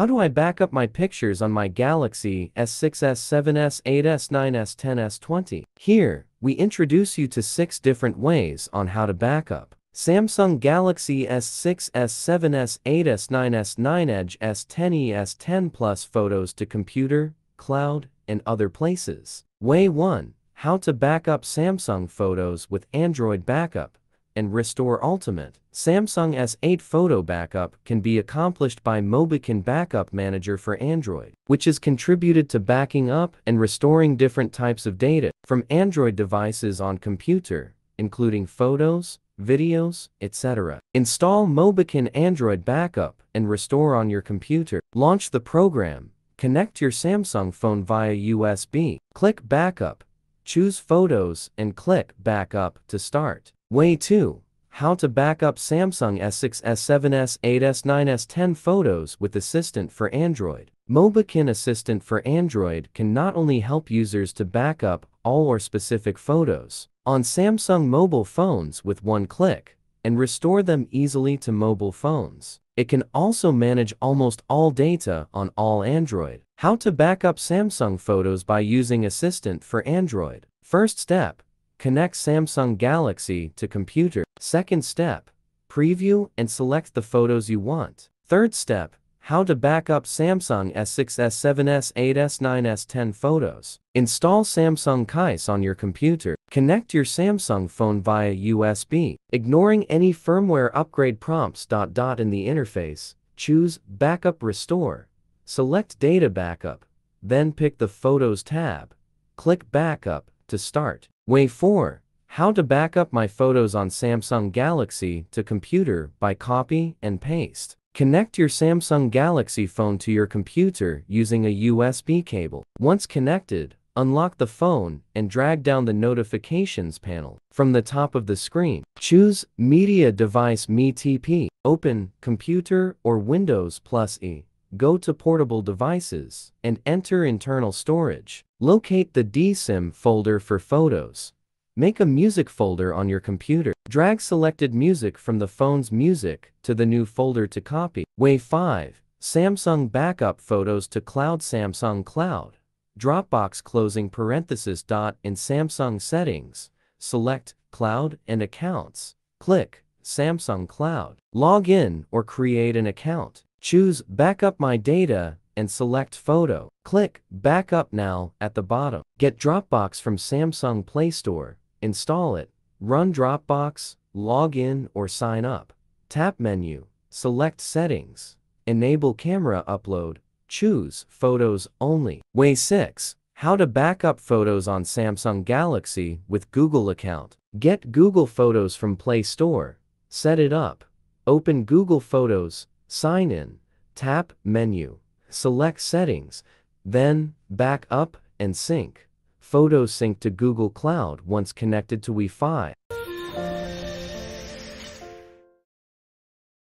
How do I back up my pictures on my Galaxy S6s, 7s, 8s, 9s, 10s, 20? Here, we introduce you to 6 different ways on how to backup. Samsung Galaxy S6, S7s, 8s, 9s, 9 Edge, S10e, S10 Plus photos to computer, cloud, and other places. Way 1. How to backup Samsung photos with Android Backup and Restore Ultimate. Samsung S8 photo backup can be accomplished by MobiKin Backup Manager for Android, which is contributed to backing up and restoring different types of data from Android devices on computer, including photos, videos, etc. Install MobiKin Android Backup and restore on your computer. Launch the program. Connect your Samsung phone via USB. Click Backup. Choose Photos and click Backup to start. Way 2. How to backup Samsung S6, S7s, 8s, 9s, 10 photos with Assistant for Android. MobiKin Assistant for Android can not only help users to backup all or specific photos, on Samsung mobile phones with one click and restore them easily to mobile phones. It can also manage almost all data on all Android. How to backup Samsung photos by using Assistant for Android. First step, connect Samsung Galaxy to computer. Second step, preview and select the photos you want. Third step, how to backup Samsung S6, S7s, 8s, 9s, 10 photos. Install Samsung Kies on your computer. Connect your Samsung phone via USB. Ignoring any firmware upgrade prompts. Dot, dot in the interface, choose Backup Restore. Select Data Backup. Then pick the Photos tab. Click Backup to start. Way 4. How to backup my photos on Samsung Galaxy to computer by copy and paste. Connect your Samsung Galaxy phone to your computer using a USB cable. Once connected, unlock the phone and drag down the notifications panel. From the top of the screen, choose Media Device MTP. Open Computer or Windows plus E. Go to Portable Devices and enter Internal Storage. Locate the DCIM folder for photos. Make a music folder on your computer. Drag selected music from the phone's music to the new folder to copy. Way 5. Samsung Backup Photos to Cloud Samsung Cloud. Dropbox closing parenthesis dot in Samsung Settings. Select Cloud and Accounts. Click Samsung Cloud. Log in or create an account. Choose Backup My Data and select Photo. Click Backup Now at the bottom. Get Dropbox from Samsung Play Store install it, run Dropbox, log in or sign up. Tap menu, select settings, enable camera upload, choose photos only. Way 6. How to backup photos on Samsung Galaxy with Google account. Get Google Photos from Play Store. Set it up. Open Google Photos, sign in, tap menu, select settings, then back up and sync. Photos sync to Google Cloud once connected to Wi-Fi.